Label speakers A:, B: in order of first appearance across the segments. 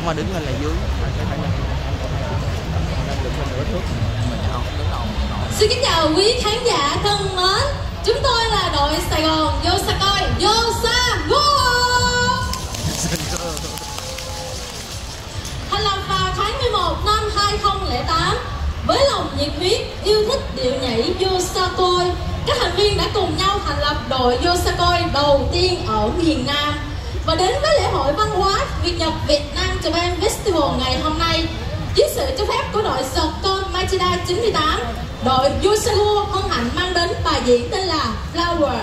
A: ổng mà đứng lên là dưới. Anh sẽ phải lên lên được hơn nửa thước mình không đứng không
B: Xin kính chào quý khán giả thân mến. Chúng tôi là đội Sài Gòn Yosakoi Yosago Thành lập vào tháng 11 năm 2008 Với lòng nhiệt huyết, yêu thích điệu nhảy Yosakoi Các thành viên đã cùng nhau thành lập đội Yosakoi đầu tiên ở miền Nam. Và đến với lễ hội văn hóa Việt Nhật Việt Nam Japan Festival ngày hôm nay, Dưới sự cho phép của đội Socon Machida 98 Đội Yosago hân hạnh mang đến bài diễn tên là Flower.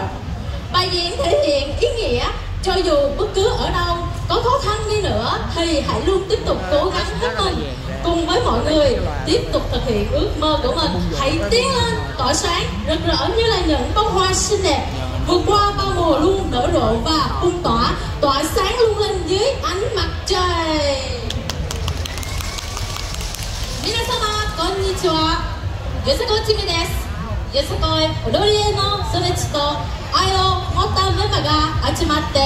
B: Bài diễn thể hiện ý nghĩa, cho dù bất cứ ở đâu, có khó khăn đi nữa thì hãy luôn tiếp tục cố gắng hết mình. Cùng với mọi người, tiếp tục thực hiện ước mơ của mình. Hãy tiến lên, tỏa sáng, rực rỡ như là những bông hoa xinh đẹp vượt qua bao mùa luôn nở rộ và bung tỏa tỏa sáng lung linh dưới ánh mặt trời. 皆様こんにちはよさこちみですよさこい踊りへのストレッチと愛を持ったメンバーが集まって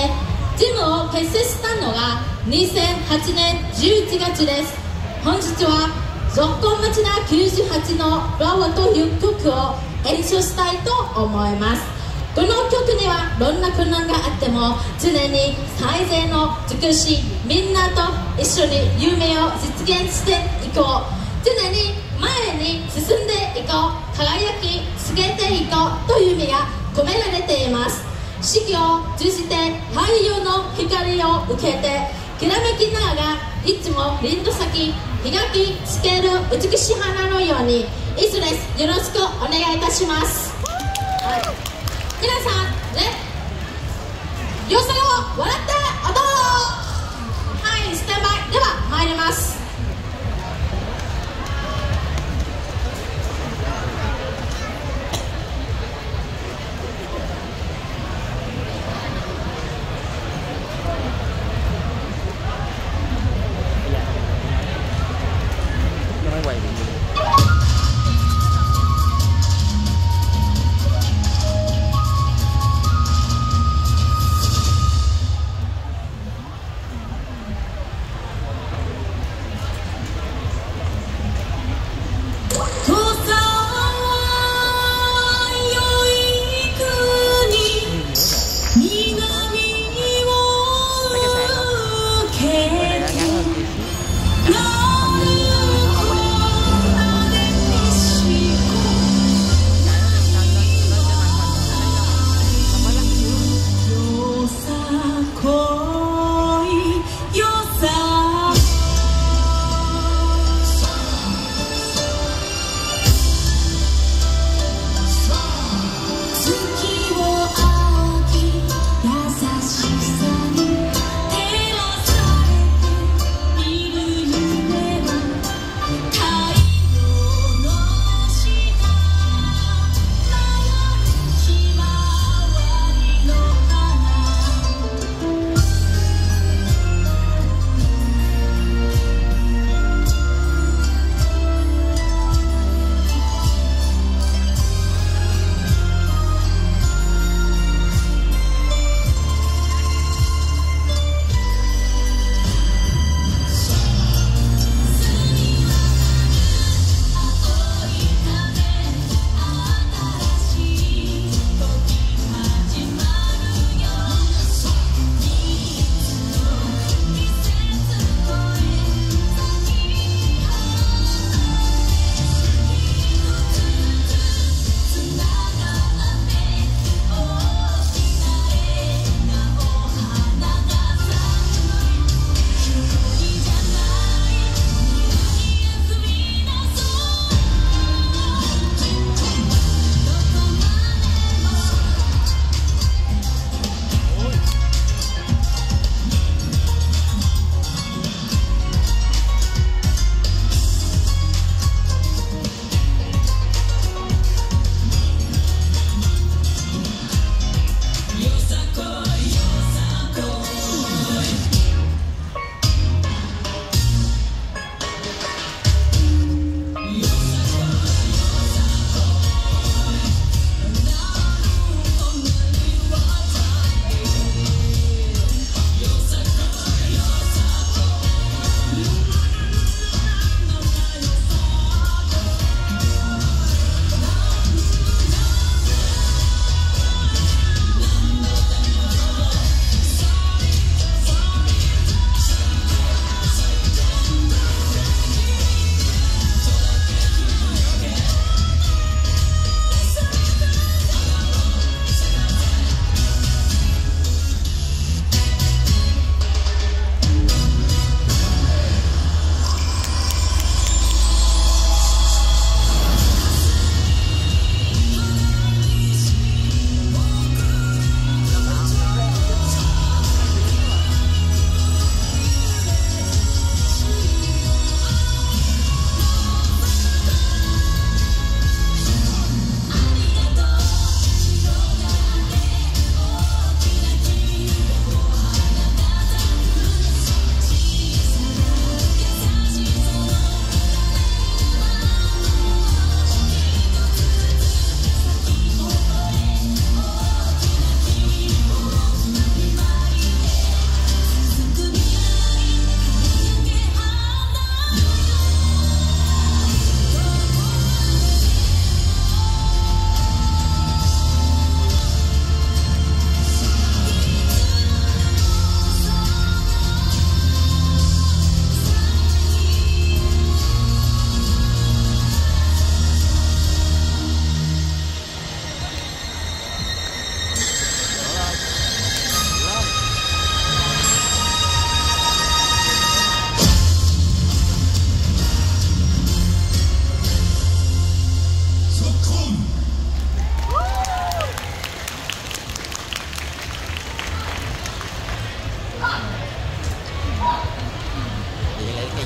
B: ジムを結成したのが2008年11月です本日は続行町田98の「ラワ」という曲を演奏したいと思いますこの曲にはどんな困難があっても常に最善の尽くしみんなと一緒に夢を実現していこう。常に前に進んでいこう。輝きつけていこうという意味が込められています。四季を通じて太陽の光を受けてきらめきながらいつも凛と咲き磨きつける美しい花のようにいつです。よろしくお願いいたします、はい、皆さんね。よそを笑って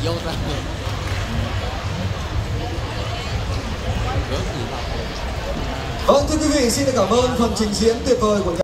A: vô ra
C: Vâng thưa quý vị, xin được cảm ơn phần trình diễn tuyệt vời của